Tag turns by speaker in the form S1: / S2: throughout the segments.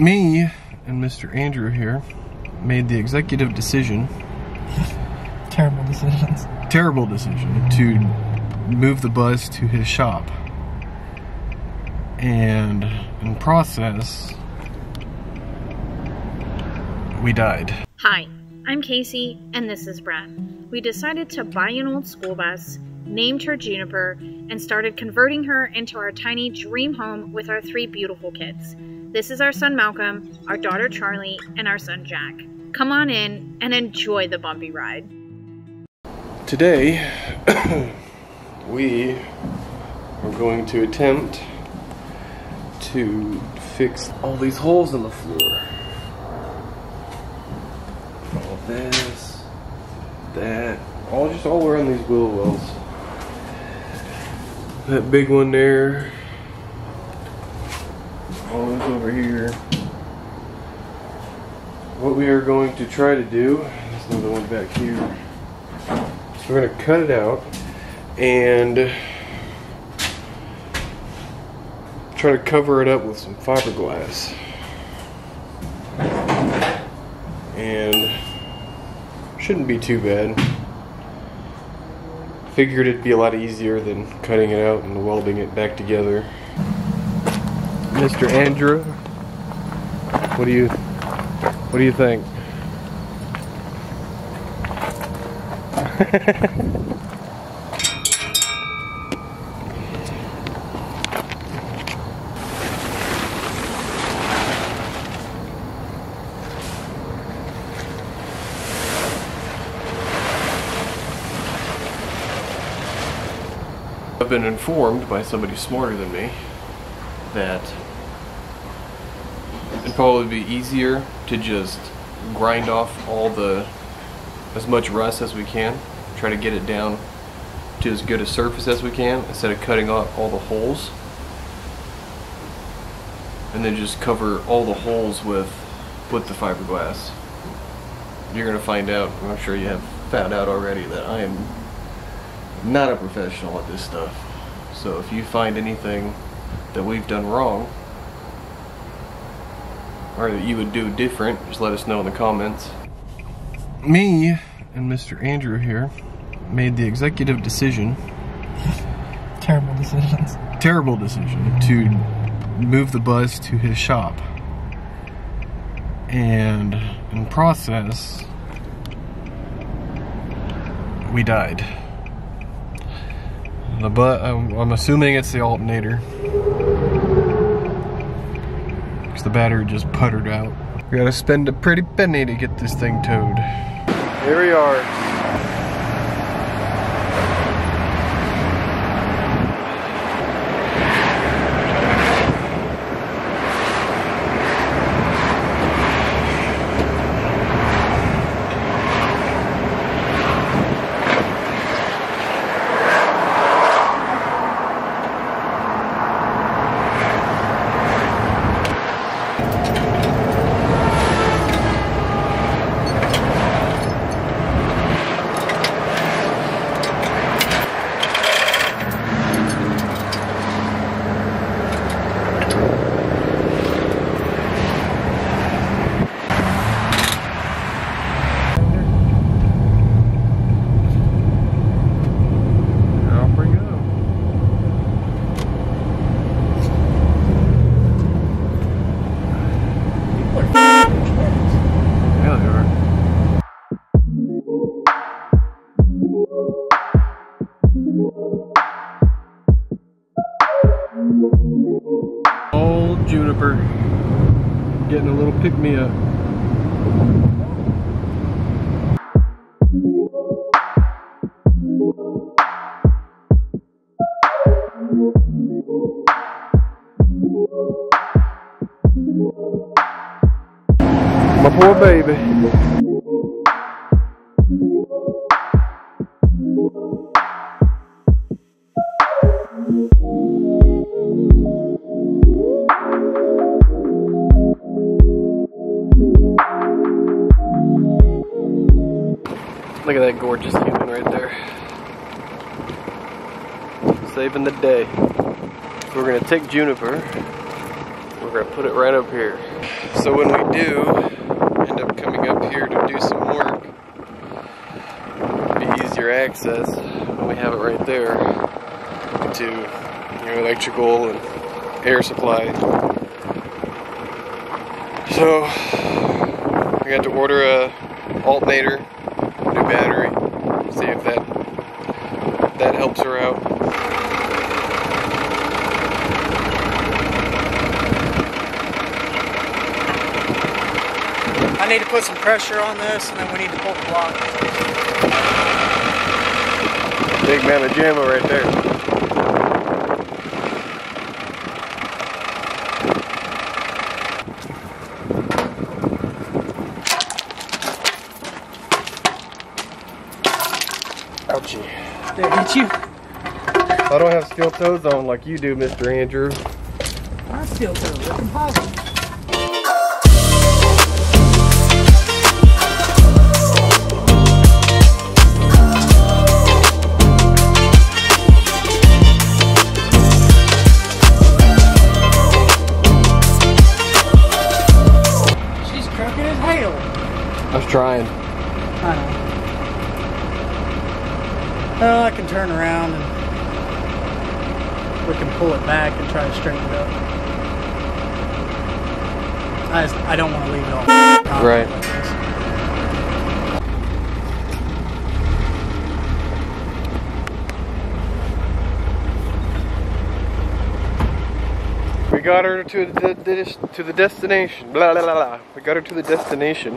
S1: Me and Mr. Andrew here made the executive decision,
S2: Terrible decisions.
S1: terrible decision, to move the bus to his shop. And in process, we died.
S3: Hi, I'm Casey, and this is Brad. We decided to buy an old school bus, named her Juniper, and started converting her into our tiny dream home with our three beautiful kids. This is our son Malcolm, our daughter Charlie, and our son Jack. Come on in and enjoy the bumpy ride.
S1: Today, we are going to attempt to fix all these holes in the floor. All this, that, all just all around these wheel wells. That big one there. All this over here. What we are going to try to do, there's another one back here. So we're gonna cut it out and try to cover it up with some fiberglass. And shouldn't be too bad. Figured it'd be a lot easier than cutting it out and welding it back together. Mr. Andrew, what do you what do you think? I've been informed by somebody smarter than me that probably be easier to just grind off all the as much rust as we can try to get it down to as good a surface as we can instead of cutting off all the holes. And then just cover all the holes with with the fiberglass. You're gonna find out I'm sure you have found out already that I am not a professional at this stuff. So if you find anything that we've done wrong or that you would do different just let us know in the comments me and Mr. Andrew here made the executive decision,
S2: Terrible decisions.
S1: terrible decision, to move the bus to his shop. And in process, we died. The but I'm, I'm assuming it's the alternator. The battery just puttered out. We gotta spend a pretty penny to get this thing towed. Here we are. Juniper getting a little pick me up. My poor baby. At that gorgeous human right there. Saving the day. We're gonna take Juniper. We're gonna put it right up here. So when we do end up coming up here to do some work, it'll be easier access when we have it right there to you know electrical and air supply. So we got to order a alternator, new battery, see if that that helps her out.
S2: I need to put some pressure on this and then we need to pull the block.
S1: Big mamma jamma right there. Ouchie.
S2: Did it hit you?
S1: I don't have steel toes on like you do, Mr. Andrew.
S2: I still do. They're composite. She's crooked as hell.
S1: I was trying.
S2: I know. I can turn around and we can pull it back and try to straighten it up. I just, I don't want to leave it all.
S1: Right.
S2: like.
S1: We got her to the the- to the destination. Blah blah blah. blah. We got her to the destination,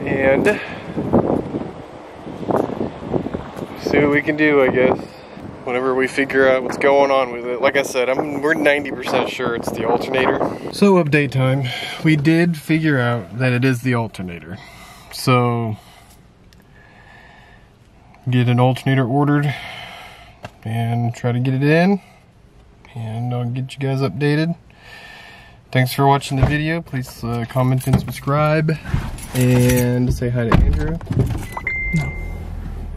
S1: and see what we can do. I guess whenever we figure out what's going on with it. Like I said, I'm we're 90% sure it's the alternator. So update time. We did figure out that it is the alternator. So get an alternator ordered and try to get it in and I'll get you guys updated. Thanks for watching the video. Please uh, comment and subscribe and say hi to Andrew.
S2: No.